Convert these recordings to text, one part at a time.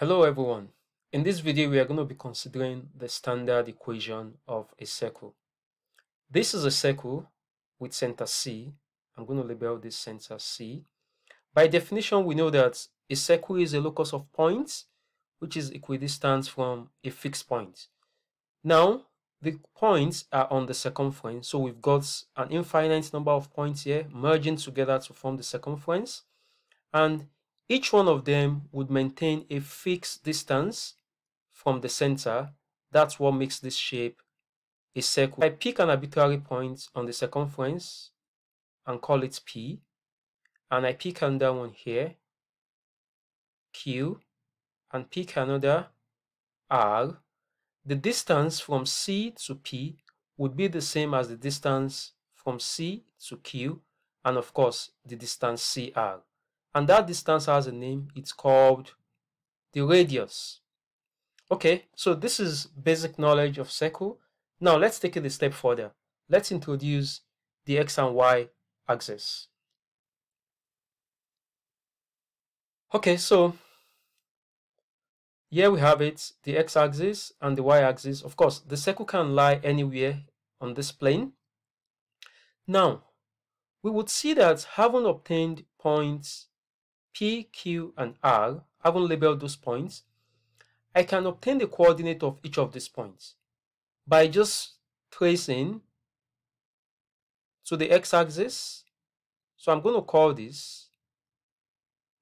Hello everyone. In this video we are going to be considering the standard equation of a circle. This is a circle with center C. I'm going to label this center C. By definition we know that a circle is a locus of points which is equidistant from a fixed point. Now the points are on the circumference so we've got an infinite number of points here merging together to form the circumference and each one of them would maintain a fixed distance from the center. That's what makes this shape a circle. I pick an arbitrary point on the circumference and call it P. And I pick another one here, Q, and pick another R. The distance from C to P would be the same as the distance from C to Q, and of course, the distance CR and that distance has a name. It's called the radius. Okay so this is basic knowledge of circle. Now let's take it a step further. Let's introduce the x and y axis. Okay so here we have it the x-axis and the y-axis of course the circle can lie anywhere on this plane. Now we would see that having obtained points P, Q, and R, having labeled those points, I can obtain the coordinate of each of these points by just tracing to the x-axis. So I'm going to call this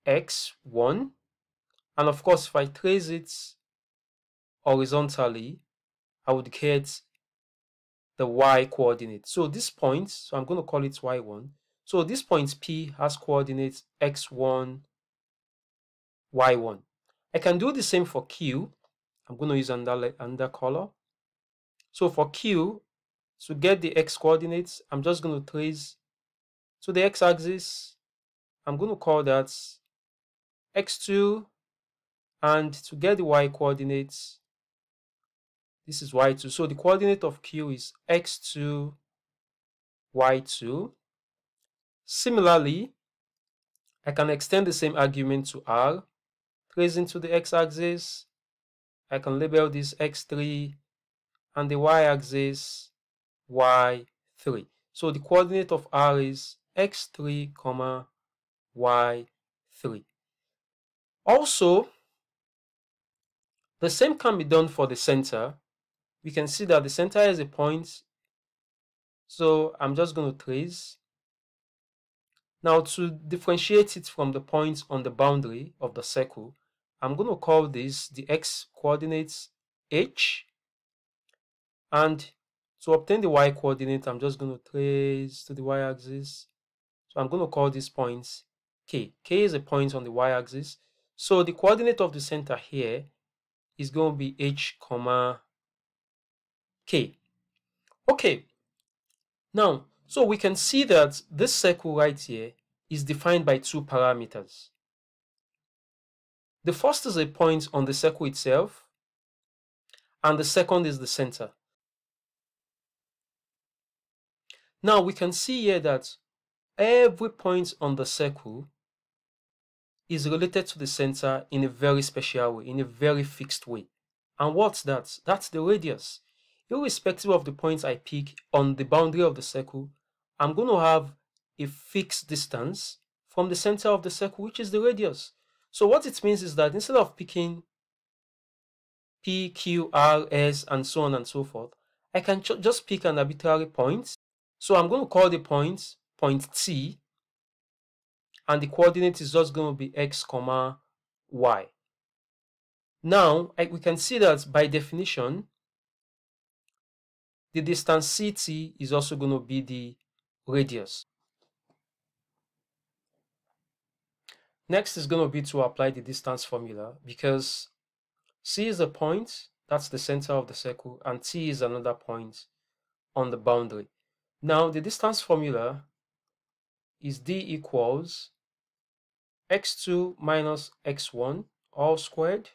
x1. And of course, if I trace it horizontally, I would get the y coordinate. So this point, so I'm going to call it y1. So this point P has coordinates x1, y1. I can do the same for Q. I'm going to use under, under color. So for Q, to get the x coordinates, I'm just going to trace to the x-axis. I'm going to call that x2. And to get the y coordinates, this is y2. So the coordinate of Q is x2, y2. Similarly, I can extend the same argument to R. Tracing to the x-axis, I can label this x3 and the y-axis y3. So the coordinate of R is x3, comma y3. Also, the same can be done for the center. We can see that the center is a point. So I'm just going to trace now to differentiate it from the points on the boundary of the circle, I'm going to call this the x coordinates h. And to obtain the y coordinate, I'm just going to trace to the y-axis. So I'm going to call these points k. k is a point on the y-axis. So the coordinate of the center here is going to be h comma k. Okay. Now, so we can see that this circle right here is defined by two parameters. The first is a point on the circle itself, and the second is the center. Now we can see here that every point on the circle is related to the center in a very special way, in a very fixed way. And what's that? That's the radius. Irrespective of the points I pick on the boundary of the circle, I'm going to have a fixed distance from the center of the circle, which is the radius. So what it means is that instead of picking P, Q, R, S, and so on and so forth, I can just pick an arbitrary point. So I'm going to call the point point T, and the coordinate is just going to be x, comma, y. Now, I, we can see that by definition, the distance CT is also going to be the radius. Next is going to be to apply the distance formula because C is a point, that's the center of the circle, and T is another point on the boundary. Now the distance formula is D equals x2 minus x1 all squared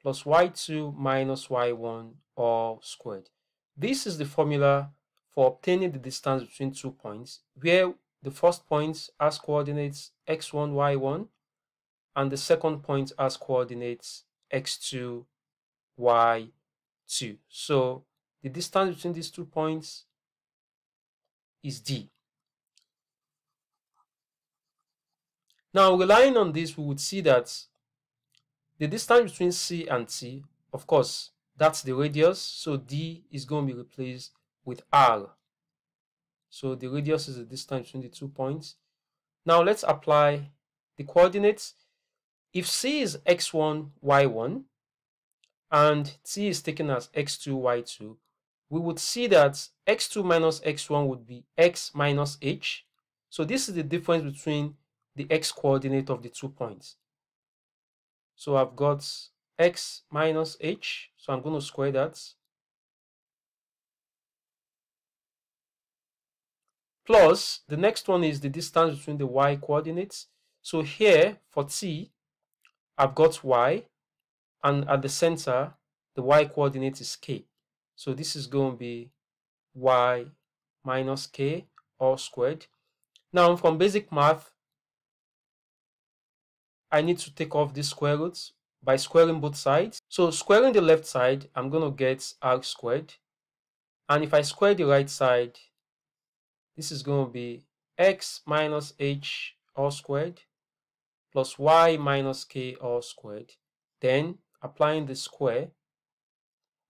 plus y2 minus y1 all squared. This is the formula for obtaining the distance between two points where the first point has coordinates x1, y1 and the second point has coordinates x2, y2. So the distance between these two points is d. Now, relying on this, we would see that the distance between C and T, of course, that's the radius. So D is going to be replaced with R. So the radius is the distance between the two points. Now let's apply the coordinates. If C is x1, y1, and T is taken as x2, y2, we would see that x2 minus x1 would be x minus h. So this is the difference between the x coordinate of the two points. So I've got x minus h, so I'm going to square that. Plus, the next one is the distance between the y coordinates. So here, for t, I've got y, and at the center, the y coordinate is k. So this is going to be y minus k all squared. Now, from basic math, I need to take off these square roots by squaring both sides. So squaring the left side, I'm going to get r squared. And if I square the right side, this is going to be x minus h all squared plus y minus k all squared. Then applying the square.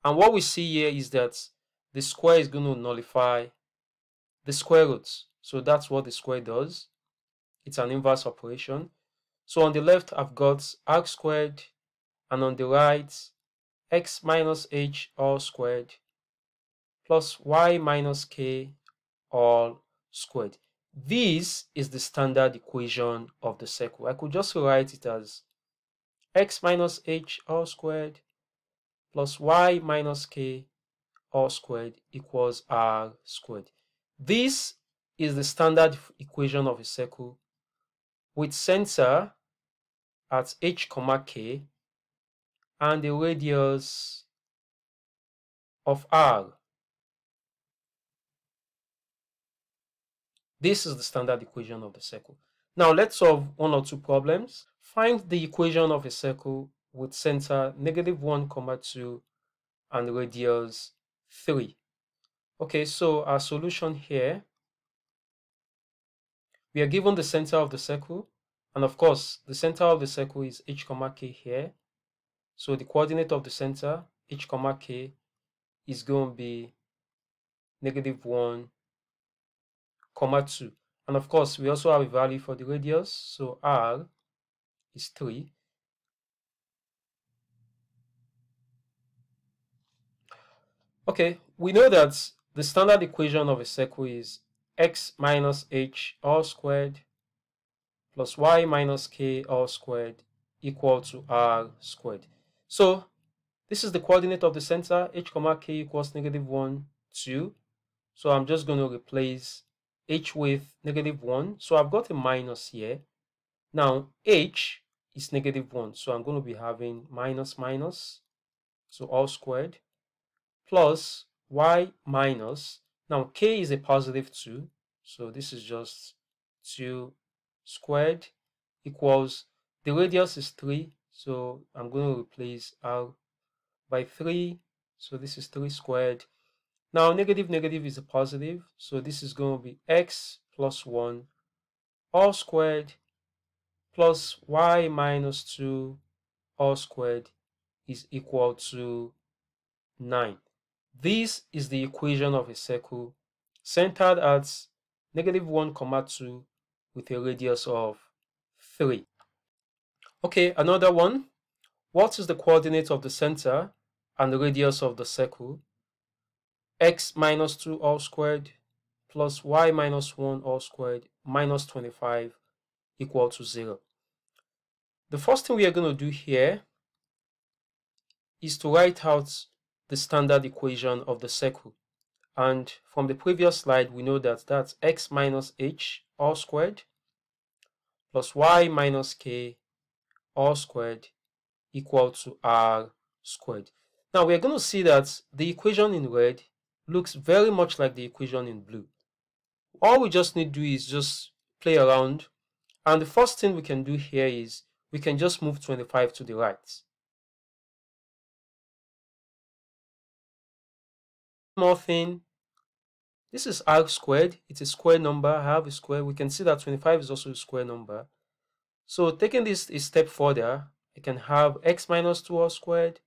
And what we see here is that the square is going to nullify the square roots. So that's what the square does. It's an inverse operation. So on the left, I've got r squared, and on the right, x minus h all squared plus y minus k all squared. This is the standard equation of the circle. I could just write it as x minus h all squared plus y minus k all squared equals r squared. This is the standard equation of a circle with center at h comma k and the radius of r. This is the standard equation of the circle. Now let's solve one or two problems. Find the equation of a circle with center negative 1 comma 2 and radius 3. Okay, so our solution here, we are given the center of the circle and of course, the center of the circle is h comma k here. So the coordinate of the center, h comma k, is going to be negative 1 comma 2. And of course, we also have a value for the radius. So r is 3. Okay, we know that the standard equation of a circle is x minus h all squared plus y minus k all squared equal to r squared. So this is the coordinate of the center, h comma k equals negative 1, 2. So I'm just going to replace h with negative 1. So I've got a minus here. Now h is negative 1. So I'm going to be having minus minus. So all squared. Plus y minus. Now k is a positive 2. So this is just 2 squared equals the radius is 3 so I'm going to replace r by 3 so this is 3 squared now negative negative is a positive so this is going to be x plus 1 all squared plus y minus 2 all squared is equal to 9 this is the equation of a circle centered at negative 1 comma 2 with a radius of 3. Okay, another one. What is the coordinate of the center and the radius of the circle? X minus 2 all squared plus y minus 1 all squared minus 25 equal to 0. The first thing we are going to do here is to write out the standard equation of the circle. And from the previous slide, we know that that's x minus h all squared plus y minus k all squared equal to r squared. Now we're going to see that the equation in red looks very much like the equation in blue. All we just need to do is just play around and the first thing we can do here is we can just move 25 to the right. More thing, this is r squared. It's a square number. I have a square. We can see that 25 is also a square number. So taking this a step further, I can have x minus 2 all squared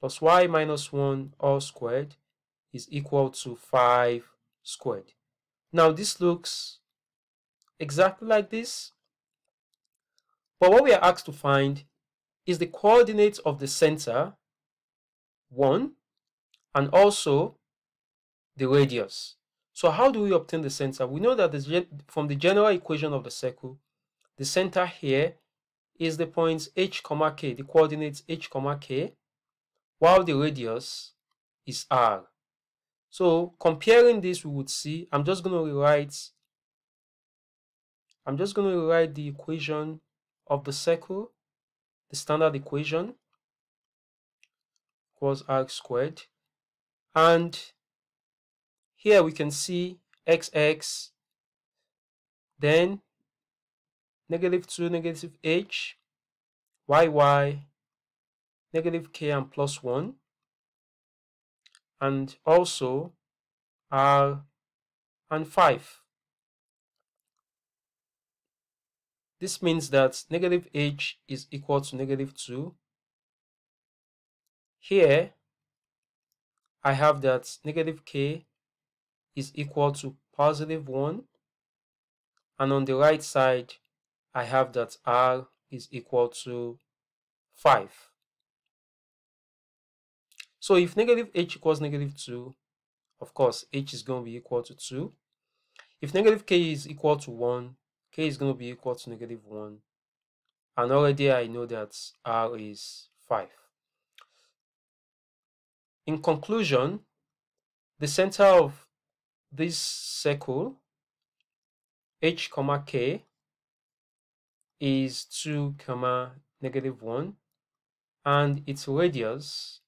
plus y minus 1 all squared is equal to 5 squared. Now this looks exactly like this. But what we are asked to find is the coordinates of the center, 1, and also the radius. So how do we obtain the center? We know that the, from the general equation of the circle, the center here is the points h comma k, the coordinates h comma k, while the radius is r. So comparing this, we would see, I'm just going to rewrite, I'm just going to rewrite the equation of the circle, the standard equation equals r squared. And here we can see xx, then negative 2, negative h, yy, negative k and plus 1, and also r and 5. This means that negative h is equal to negative 2. Here, I have that negative k is equal to positive 1. And on the right side, I have that r is equal to 5. So if negative h equals negative 2, of course, h is going to be equal to 2. If negative k is equal to 1, k is going to be equal to negative 1. And already I know that r is 5. In conclusion, the center of this circle, h comma k, is 2 comma negative 1 and its radius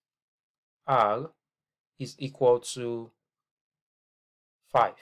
r is equal to 5.